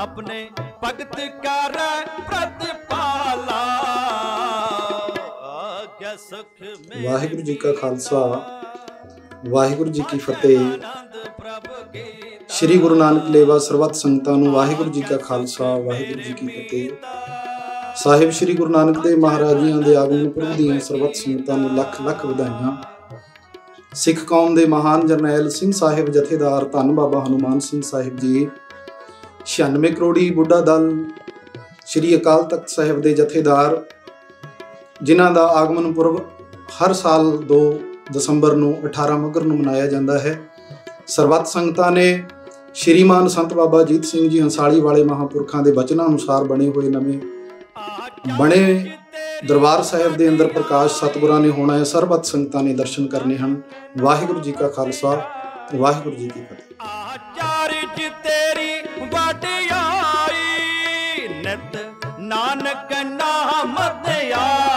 ਆਪਣੇ ਭਗਤ ਕਰ ਪ੍ਰਤਪਾਲਾ। ਆਗਿਆ ਸੁਖ ਮੇ ਵਾਹਿਗੁਰੂ ਜੀ ਕਾ ਖਾਲਸਾ। ਵਾਹਿਗੁਰੂ ਜੀ ਕੀ ਫਤਿਹ। ਸ੍ਰੀ ਗੁਰੂ ਨਾਨਕ ਲੇਵਾ ਸਰਬੱਤ ਸੰਗਤਾਂ ਨੂੰ ਵਾਹਿਗੁਰੂ ਜੀ ਕਾ ਖਾਲਸਾ ਵਾਹਿਗੁਰੂ ਜੀ ਕੀ ਫਤਿਹ। ਸਾਹਿਬ ਸ੍ਰੀ ਗੁਰੂ ਨਾਨਕ ਦੇਵ ਮਹਾਰਾਜ ਦੇ ਆਗਮਨ ਪੁਰਬ ਦੀਆਂ ਸਰਬੱਤ ਸੰਗਤਾਂ ਨੂੰ ਲੱਖ ਲੱਖ ਵਧਾਈਆਂ। ਸਿੱਖ ਕੌਮ ਦੇ ਮਹਾਨ ਜਰਨੈਲ ਸਿੰਘ ਸਾਹਿਬ ਜਥੇਦਾਰ ਧੰਨ ਬਾਬਾ ਹਨੂਮਾਨ ਸਿੰਘ ਸਾਹਿਬ ਜੀ 96 ਕਰੋੜੀ ਬੁੱਢਾ ਦਲ ਸ੍ਰੀ ਅਕਾਲ ਤਖਤ ਸਾਹਿਬ ਦੇ ਜਥੇਦਾਰ, ਜਿਨ੍ਹਾਂ ਦਾ ਆਗਮਨ ਪੁਰਬ ਹਰ ਸਾਲ 2 ਦਸੰਬਰ ਨੂੰ 18 ਮਗਰ ਨੂੰ ਮਨਾਇਆ ਜਾਂਦਾ ਹੈ। ਸਰਬੱਤ ਸੰਗਤਾਂ ਨੇ ਸ਼੍ਰੀਮਾਨ ਸੰਤ ਬਾਬਾ ਜੀਤ ਸਿੰਘ ਜੀ ਹੰਸਾਲੀ ਵਾਲੇ ਮਹਾਪੁਰਖਾਂ ਦੇ ਬਚਨਾਂ ਅਨੁਸਾਰ ਬਣੇ ਹੋਏ ਨਵੇਂ ਬਣੇ ਦਰਬਾਰ ਸਾਹਿਬ ਦੇ ਅੰਦਰ ਪ੍ਰਕਾਸ਼ ਸਤਿਗੁਰਾਂ ਨੇ ਹੋਣਾ ਹੈ। ਸਰਬੱਤ ਸੰਗਤਾਂ ਨੇ ਦਰਸ਼ਨ ਕਰਨੇ ਹਨ। ਵਾਹਿਗੁਰੂ ਜੀ ਕਾ ਖਾਲਸਾ, ਵਾਹਿਗੁਰੂ ਜੀ ਕੀ ਫਤਿਹ। ਆਚਾਰਜ ਤੇਰੀ ਵਡਿਆਈ ਨਿਤ ਨਾਨਕ ਨਾਮ ਧਿਆਈ